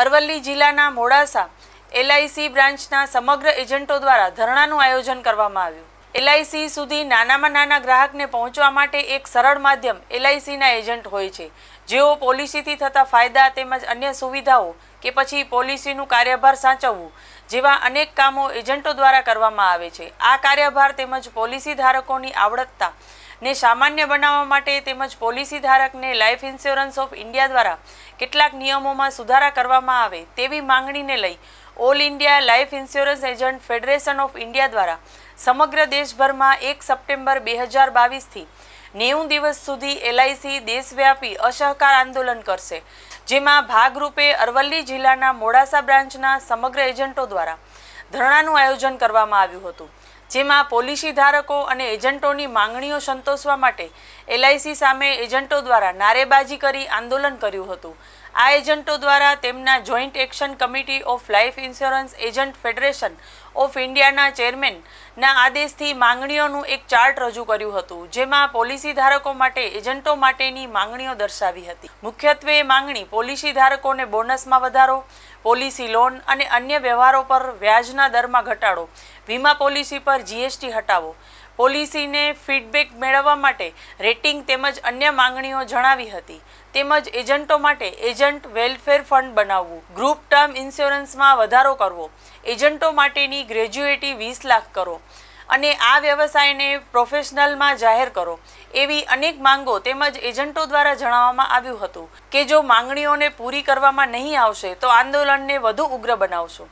અરવલ્લી જિલ્લાના મોડાસા એલઆઈસી બ્રાન્ચના સમગ્ર એજન્ટો દ્વારા ધરણાનું આયોજન કરવામાં આવ્યું. એલઆઈસી સુધી નાનામાં નાના ગ્રાહકને પહોંચવા માટે એક સરળ માધ્યમ એલઆઈસીના એજન્ટ હોય છે. જેઓ પોલિસીથી થતા ફાયદા તેમજ અન્ય સુવિધાઓ કે પછી પોલિસીનું કાર્યભાર સાચવવું જેવા અનેક કામો એજન્ટો દ્વારા કરવામાં આવે છે. આ કાર્યભાર તેમજ પોલિસી ધારકોની આવડતતા ને સામાન્ય બનાવવા માટે તેમજ પોલિસી ધારકને લાઈફ ઇન્સ્યોરન્સ ઓફ ઇન્ડિયા દ્વારા કેટલાક નિયમોમાં સુધારા કરવામાં આવે તેવી માંગણીને લઈ all India life insurance agent federation of India દ્વારા સમગ્ર દેશભરમાં એક સપ્ટેમ્બર બે હજાર બાવીસથી નેવું દિવસ સુધી એલઆઈસી દેશવ્યાપી અસહકાર આંદોલન કરશે, જેમાં ભાગરૂપે અરવલ્લી જિલ્લાના મોડાસા બ્રાન્ચના સમગ્ર એજન્ટો દ્વારા ધરણાનું આયોજન કરવામાં આવ્યું હતું, જેમાં પોલિસી ધારકો અને એજન્ટોની માંગણીઓ સંતોષવા માટે એલઆઈસી સામે એજન્ટો દ્વારા નારેબાજી કરી આંદોલન કર્યું હતું. આ એજન્ટો દ્વારા તેમના joint action committee of life insurance agent federation of ઇન્ડિયાના ચેરમેનના આદેશથી માંગણીઓનું એક ચાર્ટ રજૂ કર્યું હતું, જેમાં પોલિસી ધારકો માટે એજન્ટો માટેની માંગણીઓ દર્શાવી હતી. મુખ્યત્વે માંગણી પોલિસી ધારકોને બોનસમાં વધારો, પોલિસી લોન અને અન્ય વ્યવહારો પર વ્યાજના દરમાં ઘટાડો, વીમા પોલિસી પર જીએસટી હટાવો પોલિસીને ફીડબેક મેળવવા માટે રેટિંગ તેમજ અન્ય માંગણીઓ જણાવી હતી. તેમજ એજન્ટો માટે એજન્ટ વેલફેર ફંડ બનાવવું. ગ્રુપ ટર્મ ઇન્સ્યોરન્સમાં વધારો કરવો. એજન્ટો માટેની ગ્રેજ્યુએટી વીસ લાખ કરો. અને આ વ્યવસાયને પ્રોફેશનલમાં જાહેર કરો. એવી અનેક માંગો તેમજ એજન્ટો દ્વારા જણાવવામાં આવ્યું હતું કે જો માંગણીઓને પૂરી કરવામાં નહીં આવશે તો આંદોલનને વધુ ઉગ્ર બનાવશું.